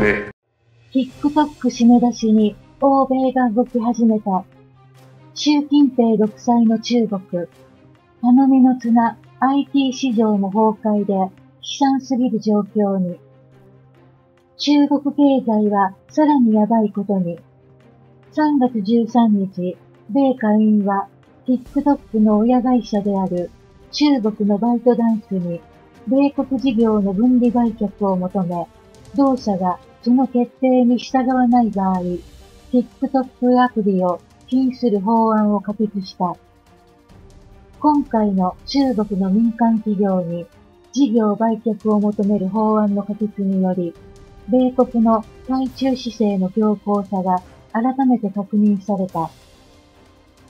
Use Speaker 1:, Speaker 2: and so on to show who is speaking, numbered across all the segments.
Speaker 1: くれ。
Speaker 2: TikTok 締め出しに欧米が動き始めた。習近平独裁の中国。頼みの綱 IT 市場の崩壊で悲惨すぎる状況に。中国経済はさらにやばいことに。3月13日、米下院は TikTok の親会社である中国のバイトダンスに米国事業の分離売却を求め、同社がその決定に従わない場合、TikTok アプリを禁止する法案を可決した。今回の中国の民間企業に事業売却を求める法案の可決により、米国の対中姿勢の強硬さが改めて確認された。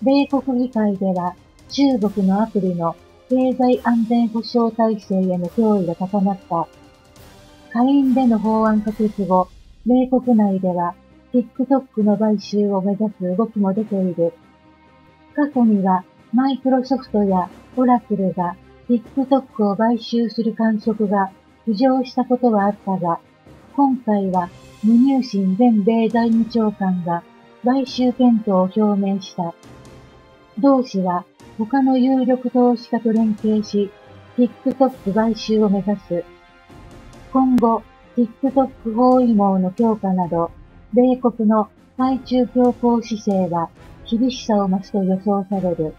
Speaker 2: 米国議会では中国のアプリの経済安全保障体制への脅威が高まった。下院での法案可決後、米国内では TikTok の買収を目指す動きも出ている。過去にはマイクロソフトやオラクルが TikTok を買収する観測が浮上したことはあったが、今回は無入信前米財務長官が買収検討を表明した。同氏は他の有力投資家と連携し、TikTok 買収を目指す。今後、TikTok 包囲網の強化など、米国の対中強硬姿勢は厳しさを増すと予想される。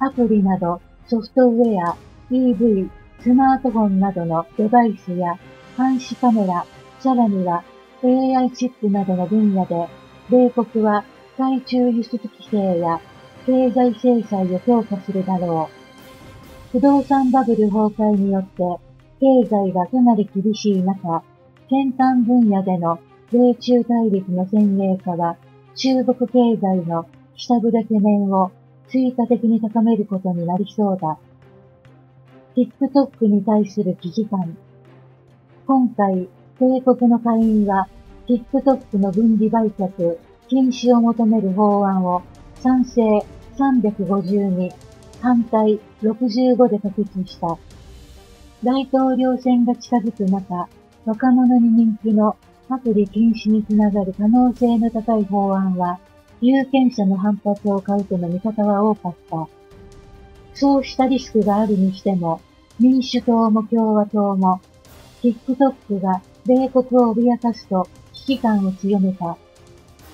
Speaker 2: アプリなどソフトウェア、EV、スマートフォンなどのデバイスや監視カメラ、さらには AI チップなどの分野で、米国は対中輸出規制や経済制裁を強化するだろう。不動産バブル崩壊によって、経済がかなり厳しい中、先端分野での米中対立の先鋭化は、中国経済の下振れ懸念を追加的に高めることになりそうだ。TikTok に対する危機感。今回、米国の下院は、TikTok の分離売却、禁止を求める法案を賛成352、反対65で可決した。大統領選が近づく中、若者に人気のアプリ禁止につながる可能性の高い法案は、有権者の反発を買うとの見方は多かった。そうしたリスクがあるにしても、民主党も共和党も、TikTok が米国を脅かすと危機感を強めた。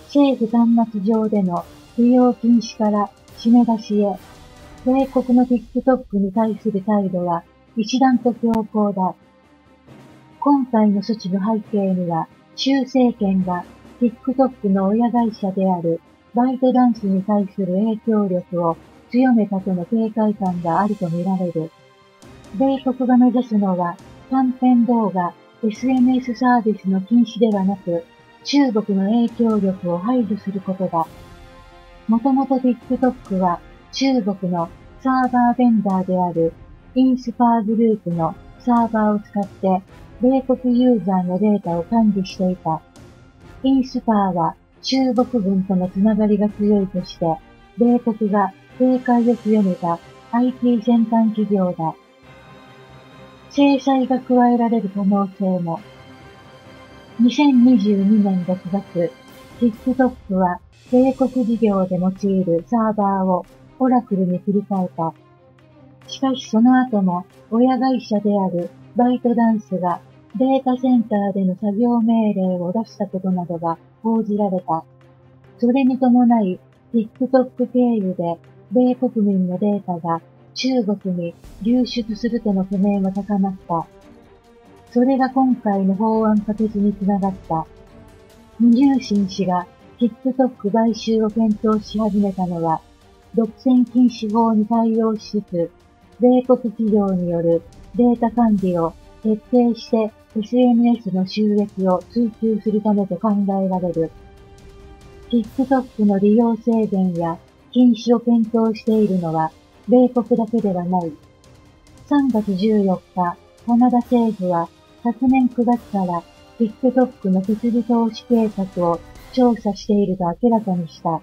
Speaker 2: 政府端末上での利用禁止から締め出しへ、米国の TikTok に対する態度は一段と強硬だ。今回の措置の背景には、州政権が TikTok の親会社であるバイトダンスに対する影響力を強めたとの警戒感があるとみられる。米国が目指すのは短編動画、SNS サービスの禁止ではなく、中国の影響力を排除することだ。もともと TikTok は中国のサーバーベンダーであるインスパーグループのサーバーを使って米国ユーザーのデータを管理していた。インスパーは中国軍とのつながりが強いとして、米国が警戒を強めた IT 先端企業だ。制裁が加えられる可能性も。2022年6月、TikTok は米国事業で用いるサーバーをオラクルに切り替えた。しかしその後も親会社であるバイトダンスがデータセンターでの作業命令を出したことなどが報じられた。それに伴い TikTok 経由で米国民のデータが中国に流出するとの懸念が高まった。それが今回の法案可決につながった。無入信氏が TikTok 買収を検討し始めたのは、独占禁止法に対応しつつ、米国企業によるデータ管理を徹底して SNS の収益を追求するためと考えられる。TikTok の利用制限や禁止を検討しているのは、米国だけではない。3月14日、カナダ政府は昨年9月から TikTok の設備投資計画を調査していると明らかにした。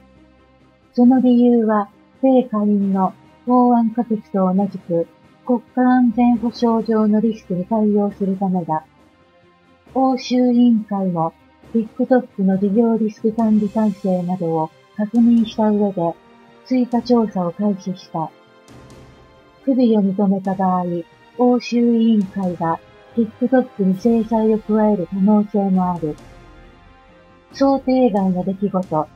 Speaker 2: その理由は、米下院の法案可決と同じく国家安全保障上のリスクに対応するためだ。欧州委員会も TikTok の事業リスク管理体制などを確認した上で追加調査を開始した。不備を認めた場合、欧州委員会が TikTok に制裁を加える可能性もある。想定外の出来事。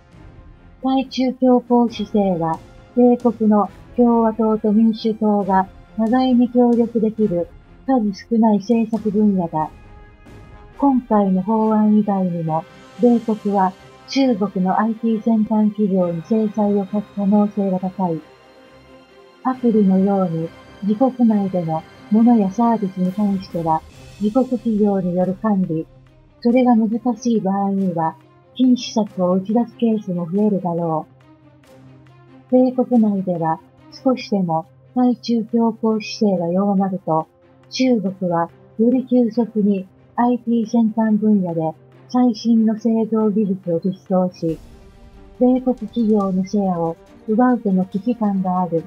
Speaker 2: 対中強硬姿勢は、米国の共和党と民主党が互いに協力できる数少ない政策分野だ。今回の法案以外にも、米国は中国の IT 先端企業に制裁を科す可能性が高い。アプリのように自国内での物やサービスに関しては自国企業による管理、それが難しい場合には禁止策を打ち出すケースも増えるだろう。米国内では少しでも対中強硬姿勢が弱まると、中国はより急速に IT 先端分野で最新の製造技術を実装し、米国企業のシェアを奪うとの危機感がある。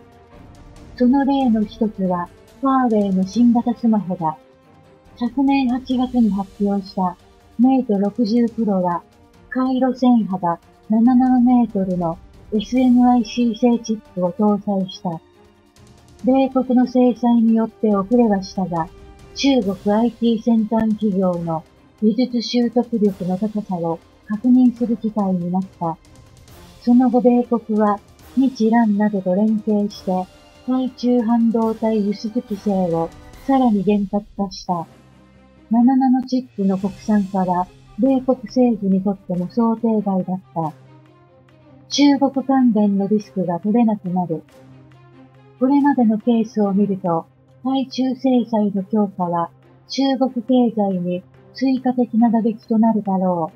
Speaker 2: その例の一つは、ファーウェイの新型スマホだ。昨年8月に発表したメイト60 Pro は、回路線幅7ナノメートルの SMIC 製チップを搭載した。米国の制裁によって遅れはしたが、中国 IT 先端企業の技術習得力の高さを確認する機会になった。その後米国は日蘭などと連携して対中半導体輸出規制をさらに厳格化した。7ナノチップの国産化は米国政府にとっても想定外だった。中国関連のリスクが取れなくなる。これまでのケースを見ると、対中制裁の強化は中国経済に追加的な打撃となるだろ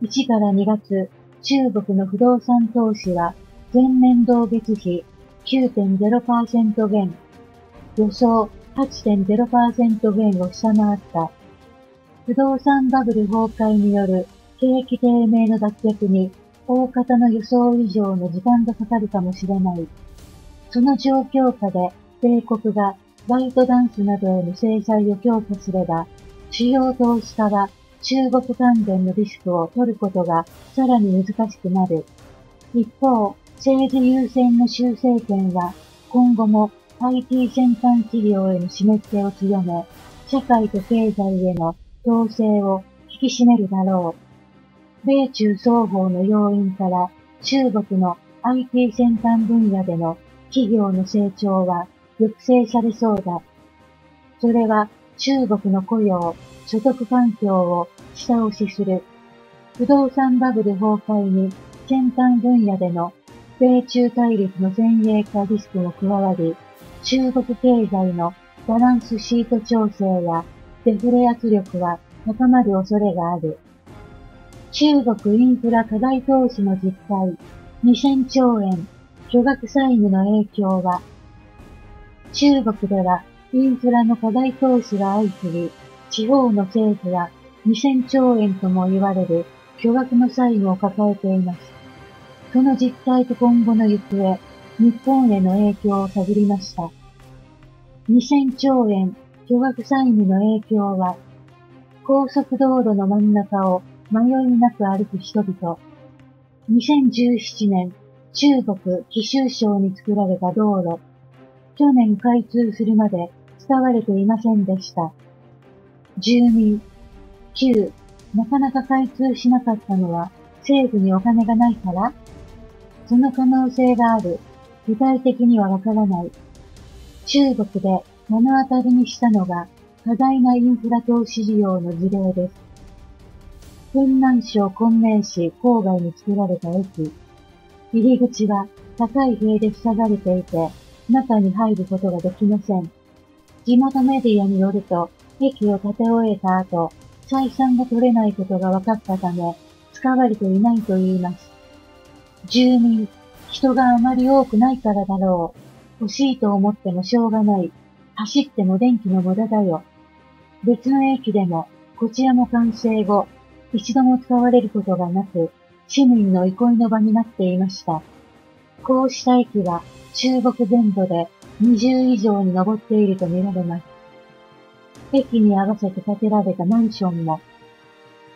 Speaker 2: う。1から2月、中国の不動産投資は前年同月比9.0%減、予想8.0%減を下回った。不動産バブル崩壊による景気低迷の脱却に大方の予想以上の時間がかかるかもしれない。その状況下で米国がバイトダンスなどへの制裁を強化すれば、主要投資家は中国関連のリスクを取ることがさらに難しくなる。一方、政治優先の修正権は今後も IT 先端企業への締め付けを強め、社会と経済への統制を引き締めるだろう。米中双方の要因から中国の IT 先端分野での企業の成長は抑制されそうだ。それは中国の雇用、所得環境を下押しする。不動産バブル崩壊に先端分野での米中対立の前衛化リスクも加わり、中国経済のバランスシート調整やデフレ圧力は高まる恐れがある。中国インフラ課題投資の実態、2000兆円、巨額債務の影響は、中国ではインフラの課題投資が相次ぎ、地方の政府は2000兆円とも言われる巨額の債務を抱えています。その実態と今後の行方、日本への影響を探りました。2000兆円巨額債務の影響は、高速道路の真ん中を迷いなく歩く人々。2017年、中国貴州省に作られた道路。去年開通するまで使われていませんでした。住民、9、なかなか開通しなかったのは政府にお金がないから？その可能性がある。具体的にはわからない。中国で目の当たりにしたのが多大なインフラ投資事業の事例です。雲南省昆明市郊外に作られた駅。入り口は高い塀で塞がれていて、中に入ることができません。地元メディアによると、駅を建て終えた後、採算が取れないことが分かったため、使われていないと言います。住民、人があまり多くないからだろう。欲しいと思ってもしょうがない。走っても電気の無駄だよ。別の駅でも、こちらも完成後、一度も使われることがなく、市民の憩いの場になっていました。こうした駅は中国全土で20以上に上っていると見られます。駅に合わせて建てられたマンションも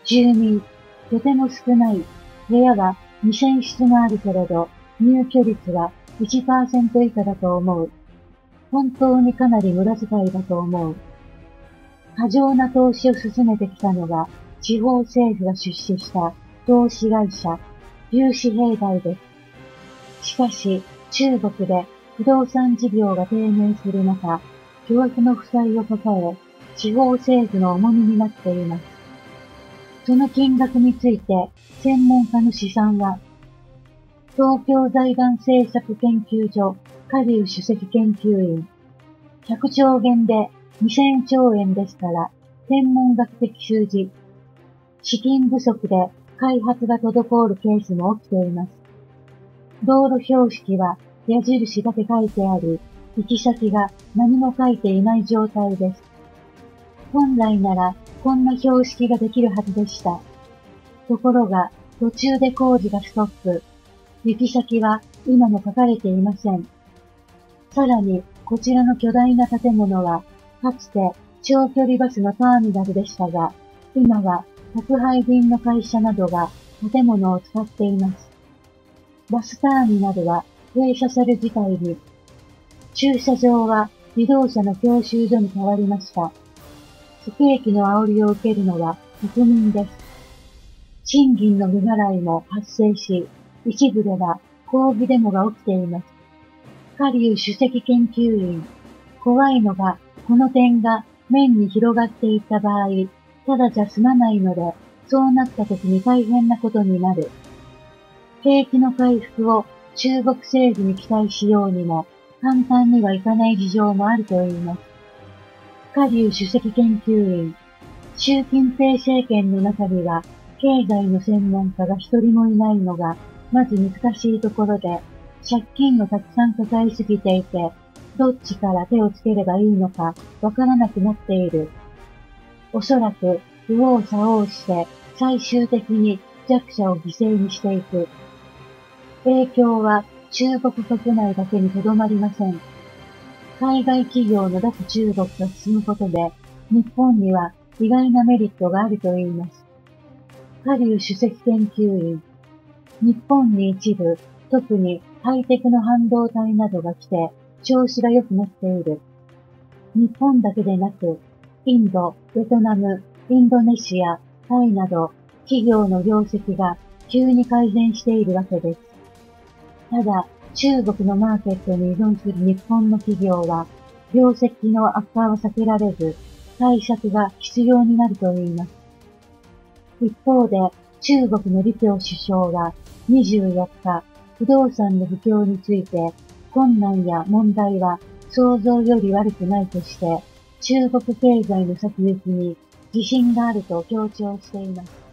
Speaker 2: 住民、とても少ない。部屋は2000室があるけれど、入居率は1%以下だと思う。本当にかなり無駄遣いだと思う。過剰な投資を進めてきたのが、地方政府が出資した投資会社、融資兵隊です。しかし、中国で不動産事業が低迷する中、巨額の負債を抱え、地方政府の重荷になっています。その金額について、専門家の試算は、東京財団政策研究所、下流主席研究員、100兆元で2000兆円ですから、天文学的数字、資金不足で開発が滞るケースも起きています。道路標識は矢印だけ書いてあり、行き先が何も書いていない状態です。本来ならこんな標識ができるはずでした。ところが途中で工事がストップ。行き先は今も書かれていません。さらにこちらの巨大な建物はかつて長距離バスのターミナルでしたが、今は宅配便の会社などが建物を使っています。バスターミナルは閉鎖され自体に、駐車場は自動車の教習所に変わりました。不景気の煽りを受けるのは国民です。賃金の未払いも発生し、一部では抗議デモが起きています。下流主席研究員。怖いのがこの点が面に広がっていった場合、ただじゃ済まないので、そうなった時に大変なことになる。景気の回復を中国政府に期待しようにも、簡単にはいかない事情もあると言います。下流主席研究員、習近平政権の中には、経済の専門家が一人もいないのが、まず難しいところで、借金をたくさん抱えすぎていて、どっちから手をつければいいのかわからなくなっている。おそらく、右往左往して、最終的に弱者を犠牲にしていく。影響は中国国内だけにとどまりません。海外企業の脱中国が進むことで、日本には意外なメリットがあると言います。下流主席研究員。日本に一部、特にハイテクの半導体などが来て、調子が良くなっている。日本だけでなく、インド、ベトナム、インドネシア、タイなど、企業の業績が急に改善しているわけです。ただ、中国のマーケットに依存する日本の企業は、業績の悪化は避けられず、対策が必要になると言います。一方で、中国の李強首相は24日、不動産の不況について困難や問題は想像より悪くないとして、中国経済の先行きに自信があると強調しています。